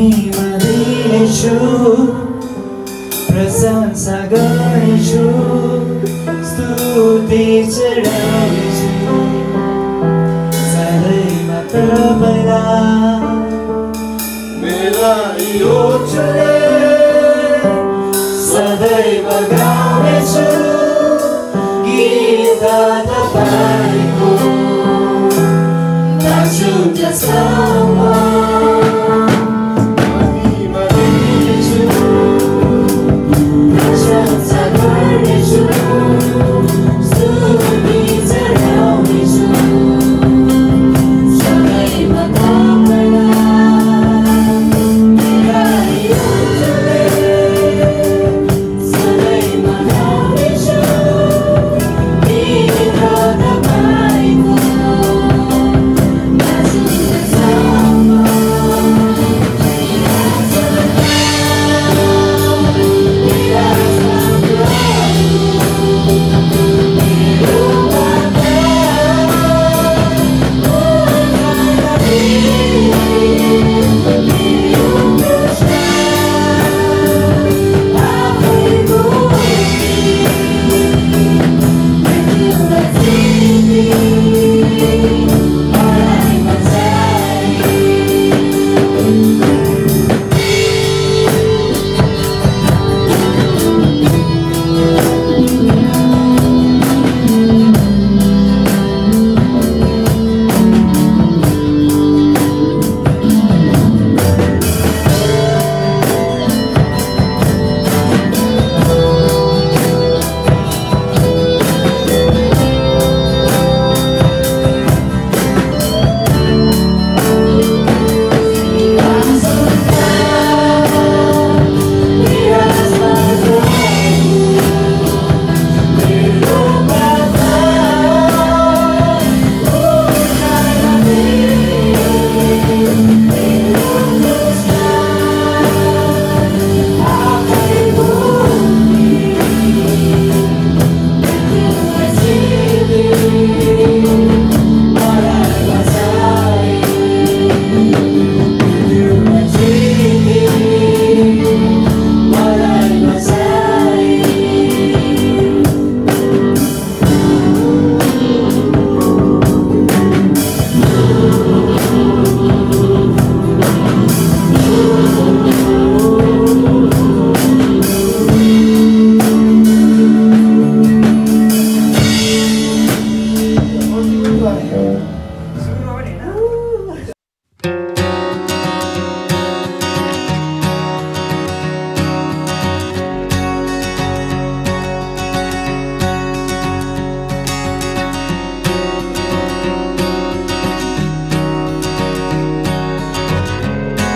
महिमा दिनेछु प्रशंसा गर्नेछु स्तुति चढाउनेछु सधैँमा प्रभला मेला यो चले सधैँ गाउनेछु गीत